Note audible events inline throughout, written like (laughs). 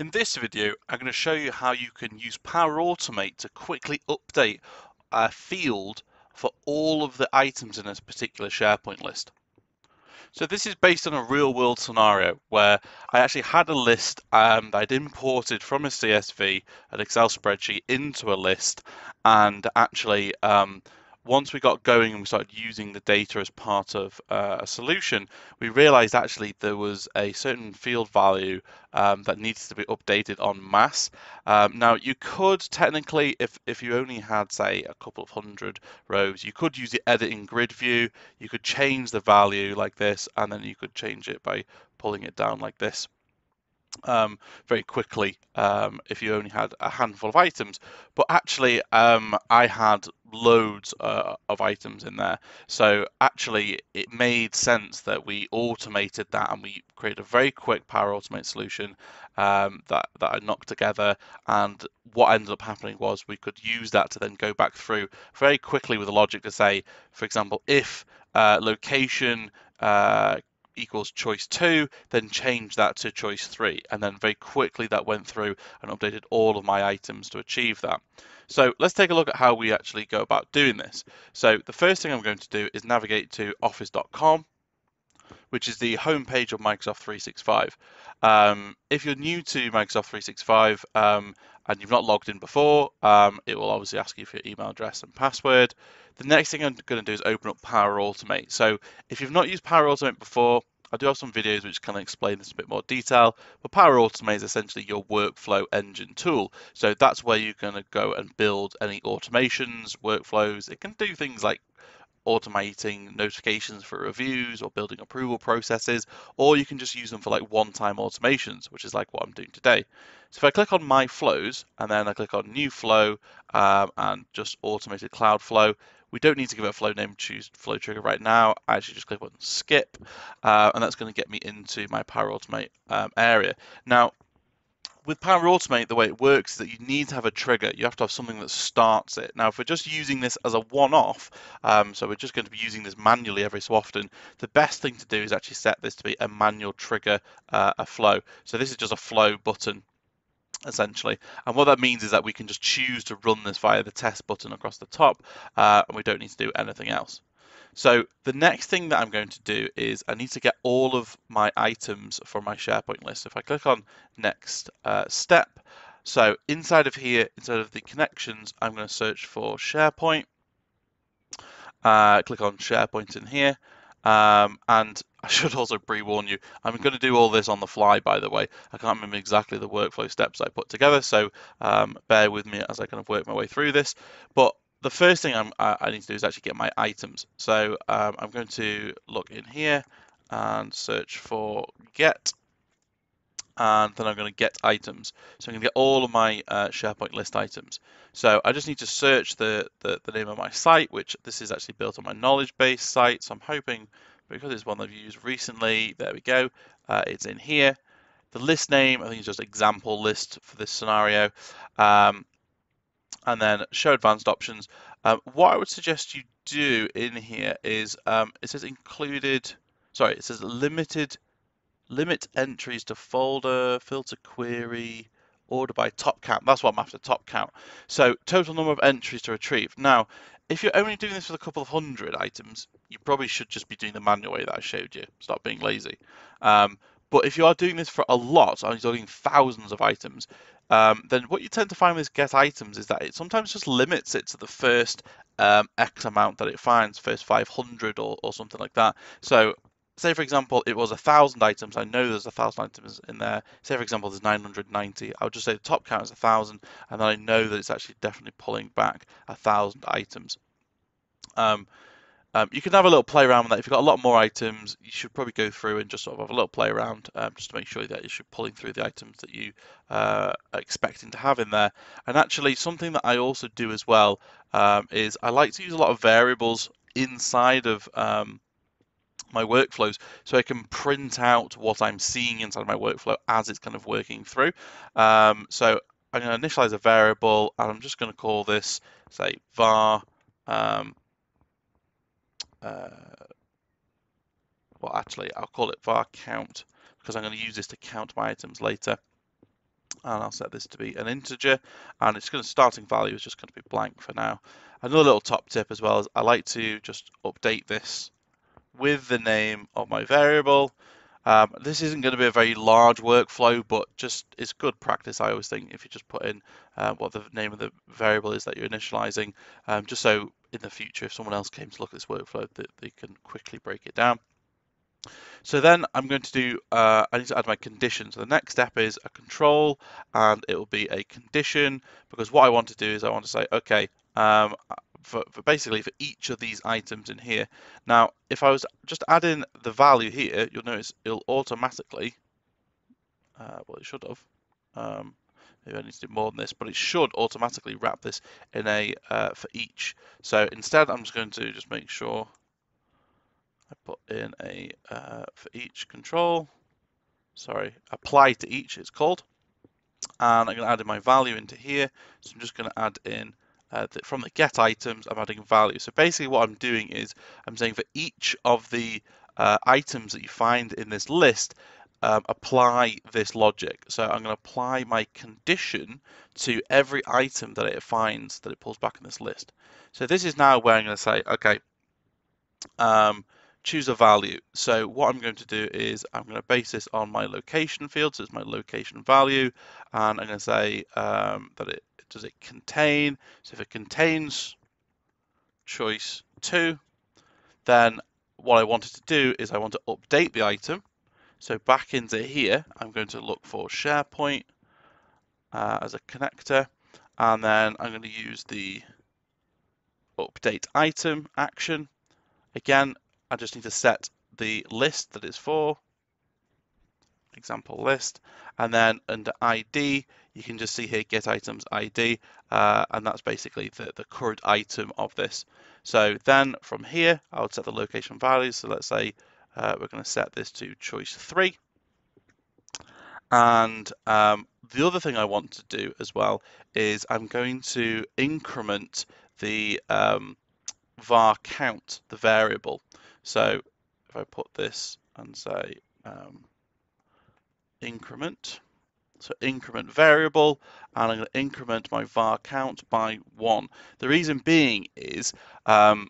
In this video, I'm going to show you how you can use Power Automate to quickly update a field for all of the items in a particular SharePoint list. So this is based on a real world scenario where I actually had a list um, that I'd imported from a CSV, an Excel spreadsheet into a list and actually um, once we got going and we started using the data as part of uh, a solution, we realized actually there was a certain field value um, that needs to be updated on mass. Um, now, you could technically, if, if you only had, say, a couple of hundred rows, you could use the editing grid view. You could change the value like this, and then you could change it by pulling it down like this um, very quickly um, if you only had a handful of items. But actually, um, I had loads uh, of items in there. So actually, it made sense that we automated that and we created a very quick Power Automate solution um, that, that I knocked together. And what ended up happening was we could use that to then go back through very quickly with the logic to say, for example, if uh, location uh, equals choice 2, then change that to choice 3. And then very quickly that went through and updated all of my items to achieve that. So let's take a look at how we actually go about doing this. So the first thing I'm going to do is navigate to office.com which is the homepage of Microsoft 365. Um, if you're new to Microsoft 365 um, and you've not logged in before, um, it will obviously ask you for your email address and password. The next thing I'm going to do is open up Power Automate. So if you've not used Power Automate before, I do have some videos which kind of explain this in a bit more detail, but Power Automate is essentially your workflow engine tool. So that's where you're going to go and build any automations, workflows. It can do things like automating notifications for reviews or building approval processes, or you can just use them for like one-time automations, which is like what I'm doing today. So if I click on My Flows and then I click on New Flow um, and just Automated Cloud Flow, we don't need to give it a flow name, choose flow trigger right now. I actually just click on Skip, uh, and that's going to get me into my Power Automate um, area. Now, with Power Automate, the way it works is that you need to have a trigger. You have to have something that starts it. Now, if we're just using this as a one-off, um, so we're just going to be using this manually every so often, the best thing to do is actually set this to be a manual trigger uh, a flow. So this is just a flow button essentially. And what that means is that we can just choose to run this via the test button across the top, uh, and we don't need to do anything else. So the next thing that I'm going to do is I need to get all of my items from my SharePoint list. If I click on next uh, step, so inside of here, inside of the connections, I'm going to search for SharePoint. Uh, click on SharePoint in here. Um, and I should also pre-warn you, I'm going to do all this on the fly, by the way. I can't remember exactly the workflow steps I put together, so um, bear with me as I kind of work my way through this. But the first thing I'm, i need to do is actually get my items. So um, I'm going to look in here and search for get and then I'm going to get items. So I'm going to get all of my uh, SharePoint list items. So I just need to search the, the, the, name of my site, which this is actually built on my knowledge base site. So I'm hoping, because it's one I've used recently, there we go, uh, it's in here. The list name, I think it's just example list for this scenario. Um, and then show advanced options. Um, what I would suggest you do in here is um, it says included, sorry, it says limited, limit entries to folder, filter query, order by top count. That's what I'm after, top count. So total number of entries to retrieve. Now, if you're only doing this with a couple of hundred items, you probably should just be doing the manual way that I showed you. Stop being lazy. Um, but if you are doing this for a lot, and you're doing thousands of items, um, then what you tend to find with get items is that it sometimes just limits it to the first um, X amount that it finds, first 500 or, or something like that. So say for example it was a thousand items i know there's a thousand items in there say for example there's 990 i'll just say the top count is a thousand and then i know that it's actually definitely pulling back a thousand items um, um, you can have a little play around with that. If you've got a lot more items, you should probably go through and just sort of have a little play around um, just to make sure that you're pulling through the items that you uh, are expecting to have in there. And actually, something that I also do as well um, is I like to use a lot of variables inside of um, my workflows so I can print out what I'm seeing inside my workflow as it's kind of working through. Um, so I'm going to initialize a variable and I'm just going to call this, say, var um, uh, well, actually, I'll call it var count because I'm going to use this to count my items later. and I'll set this to be an integer and it's going to starting value is just going to be blank for now. Another little top tip as well is I like to just update this with the name of my variable. Um, this isn't going to be a very large workflow, but just it's good practice. I always think if you just put in uh, what the name of the variable is that you're initializing, um, just so in the future, if someone else came to look at this workflow, that they can quickly break it down. So then I'm going to do, uh, I need to add my condition. So the next step is a control and it will be a condition because what I want to do is I want to say, okay, um, for, for, basically for each of these items in here. Now, if I was just adding the value here, you'll notice it'll automatically, uh, well, it should have. Um, maybe I need to do more than this, but it should automatically wrap this in a uh, for each. So instead, I'm just going to just make sure I put in a uh, for each control, sorry, apply to each it's called. And I'm going to add in my value into here. So I'm just going to add in uh, the, from the get items, I'm adding value. So basically what I'm doing is I'm saying for each of the uh, items that you find in this list, um, apply this logic. So I'm going to apply my condition to every item that it finds that it pulls back in this list. So this is now where I'm going to say, okay, um, choose a value. So what I'm going to do is I'm going to base this on my location field, so it's my location value, and I'm going to say um, that it does it contain. So if it contains choice two, then what I wanted to do is I want to update the item. So back into here, I'm going to look for SharePoint uh, as a connector, and then I'm going to use the update item action. Again, I just need to set the list that it's for, example list, and then under ID, you can just see here get items ID, uh, and that's basically the, the current item of this. So then from here, I would set the location values. So let's say uh, we're going to set this to choice three. And um, the other thing I want to do as well is I'm going to increment the um, var count, the variable. So if I put this and say um, increment, so increment variable, and I'm going to increment my var count by one. The reason being is, um,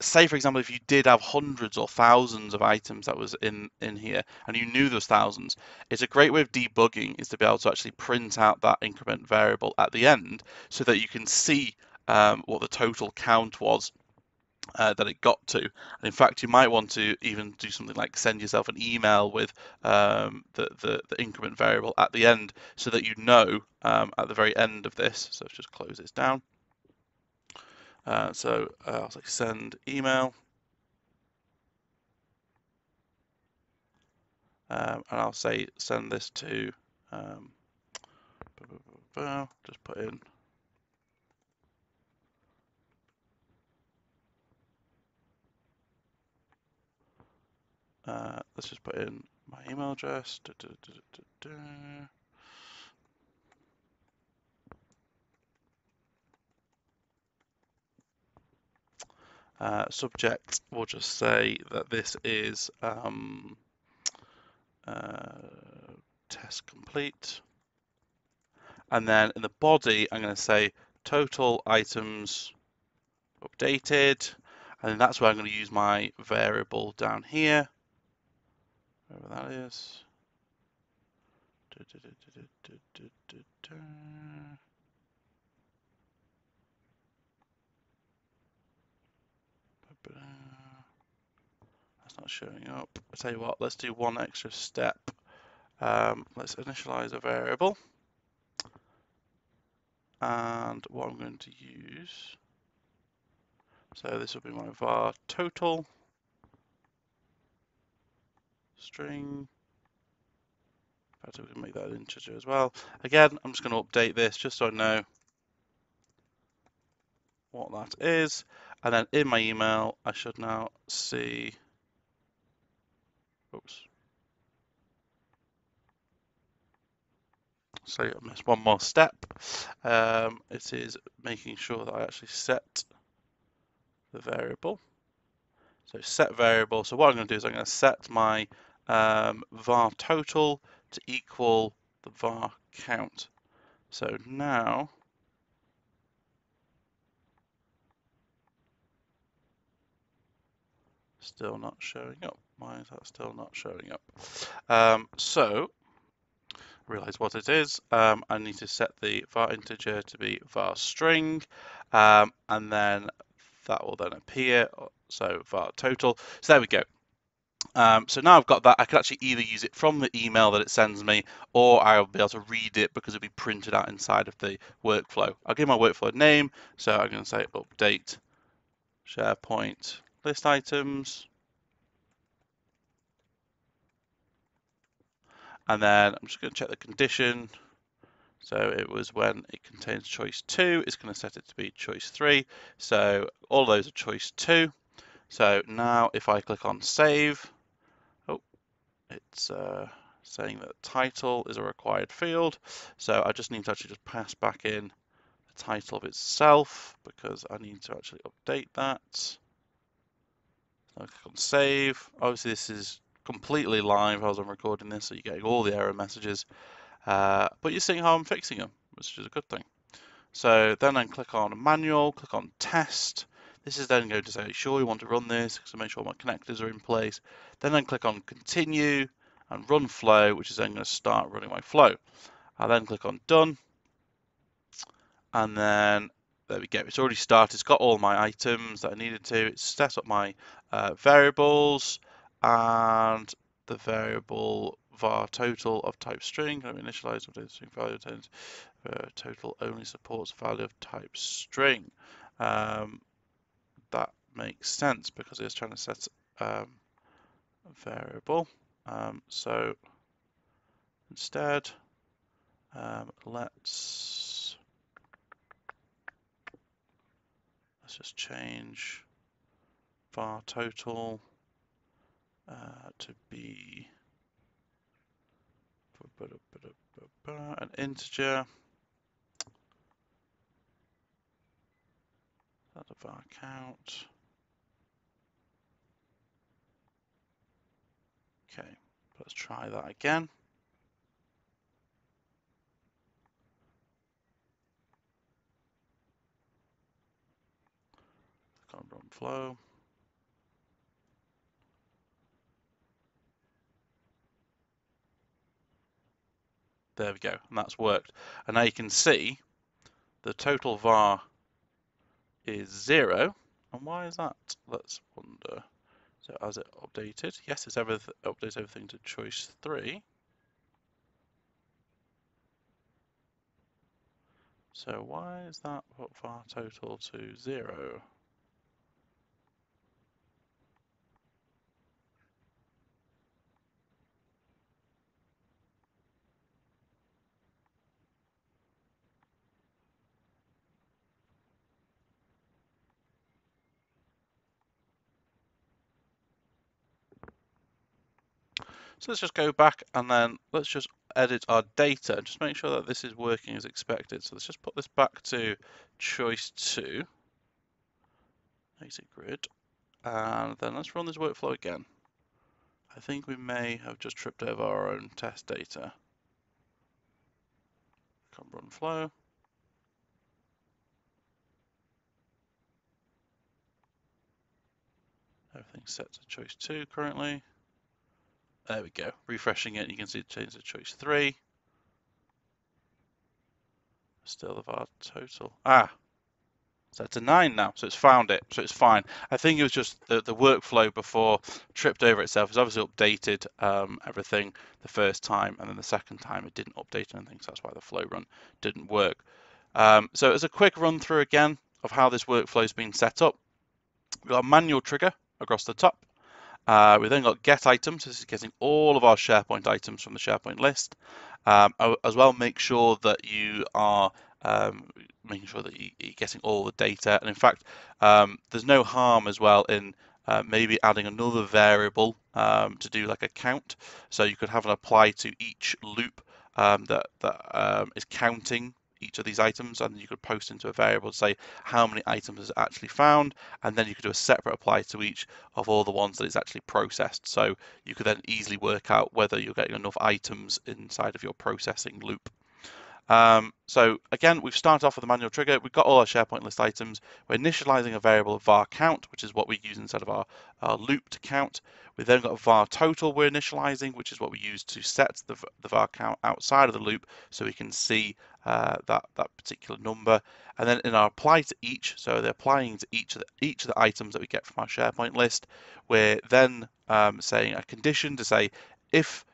say for example, if you did have hundreds or thousands of items that was in, in here, and you knew those thousands, it's a great way of debugging is to be able to actually print out that increment variable at the end so that you can see um, what the total count was uh, that it got to. And in fact, you might want to even do something like send yourself an email with um, the, the, the, increment variable at the end so that you know um, at the very end of this. So let's just close this down. Uh, so uh, I'll say send email. Um, and I'll say send this to, um, (tsk) just put in Uh, let's just put in my email address. Da, da, da, uh, subject, we'll just say that this is um, uh, test complete. And then in the body, I'm going to say total items updated. And that's where I'm going to use my variable down here whatever that is. That's not showing up. I tell you what, let's do one extra step. Um, let's initialize a variable. And what I'm going to use, so this will be my var total string. Perhaps we can make that an integer as well. Again, I'm just going to update this just so I know what that is. And then in my email, I should now see, oops. So I missed one more step. Um, it is making sure that I actually set the variable. So set variable. So what I'm going to do is I'm going to set my um, var total to equal the var count. So now still not showing up. Why is that still not showing up? Um, so realize what it is. Um, I need to set the var integer to be var string, um, and then that will then appear. So var total. So there we go. Um, so now I've got that, I can actually either use it from the email that it sends me, or I'll be able to read it because it'll be printed out inside of the workflow. I'll give my workflow a name, so I'm going to say update SharePoint list items. And then I'm just going to check the condition. So it was when it contains choice 2, it's going to set it to be choice 3. So all those are choice 2. So now if I click on save, it's uh, saying that title is a required field. So I just need to actually just pass back in the title of itself because I need to actually update that. I click on save. Obviously this is completely live as I'm recording this, so you're getting all the error messages. Uh, but you're seeing how I'm fixing them, which is a good thing. So then I click on manual, click on test. This is then going to say, sure, you want to run this, so make sure my connectors are in place. Then I click on continue and run flow, which is then going to start running my flow. I then click on done. And then there we go. It's already started. It's got all my items that I needed to. It's set up my uh, variables and the variable var total of type string. Let me initialize is string value turns uh, total only supports value of type string. Um, makes sense because it's trying to set um, a variable. Um, so instead, um, let's let's just change var total uh, to be an integer. That of our count. Okay, let's try that again. Run flow. There we go, and that's worked. And now you can see the total var is zero. And why is that? Let's wonder. So as it updated, yes, it's everything, updates everything to choice three. So why is that put var total to zero? So let's just go back and then let's just edit our data and just make sure that this is working as expected. So let's just put this back to choice two, exit grid, and then let's run this workflow again. I think we may have just tripped over our own test data. Come run flow. Everything's set to choice two currently. There we go. Refreshing it, you can see it changed to choice three. Still the var total. Ah, so it's a nine now, so it's found it, so it's fine. I think it was just the, the workflow before tripped over itself. It's obviously updated um, everything the first time, and then the second time it didn't update anything, so that's why the flow run didn't work. Um, so as a quick run through again of how this workflow has been set up, we've got a manual trigger across the top. Uh, we then got get items. This is getting all of our SharePoint items from the SharePoint list. Um, as well, make sure that you are um, making sure that you, are getting all the data. And in fact, um, there's no harm as well in uh, maybe adding another variable um, to do like a count. So you could have an apply to each loop um, that, that um, is counting each of these items and you could post into a variable to say how many items is actually found and then you could do a separate apply to each of all the ones that it's actually processed. So you could then easily work out whether you're getting enough items inside of your processing loop um, so again, we've started off with a manual trigger. We've got all our SharePoint list items. We're initializing a variable var count, which is what we use instead of our, our loop to count. We've then got var total we're initializing, which is what we use to set the, the var count outside of the loop so we can see uh, that, that particular number. And then in our apply to each, so they're applying to each of the, each of the items that we get from our SharePoint list, we're then um, saying a condition to say if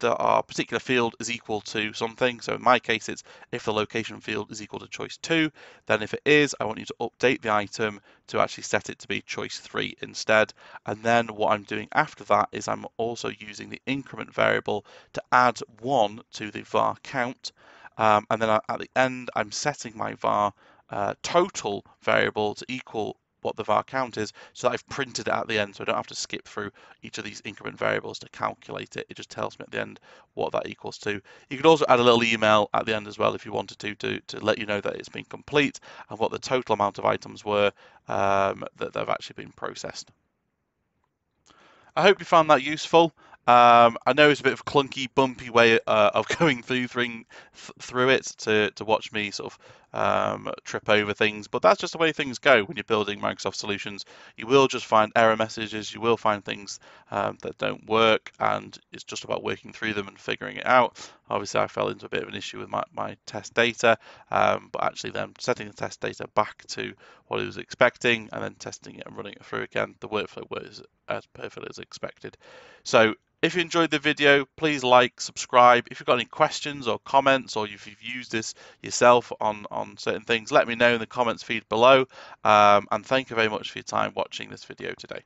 that our particular field is equal to something. So in my case, it's if the location field is equal to choice 2, then if it is, I want you to update the item to actually set it to be choice 3 instead. And then what I'm doing after that is I'm also using the increment variable to add 1 to the var count. Um, and then at the end, I'm setting my var uh, total variable to equal what the var count is so that I've printed it at the end so I don't have to skip through each of these increment variables to calculate it. It just tells me at the end what that equals to. You could also add a little email at the end as well if you wanted to to, to let you know that it's been complete and what the total amount of items were um, that they've actually been processed. I hope you found that useful. Um, I know it's a bit of a clunky, bumpy way uh, of (laughs) going through through, through it to, to watch me sort of um, trip over things, but that's just the way things go when you're building Microsoft solutions. You will just find error messages, you will find things um, that don't work, and it's just about working through them and figuring it out. Obviously, I fell into a bit of an issue with my, my test data, um, but actually then setting the test data back to what it was expecting and then testing it and running it through again, the workflow was as perfect as expected. So if you enjoyed the video, please like, subscribe. If you've got any questions or comments, or if you've used this yourself on, on certain things, let me know in the comments feed below. Um, and thank you very much for your time watching this video today.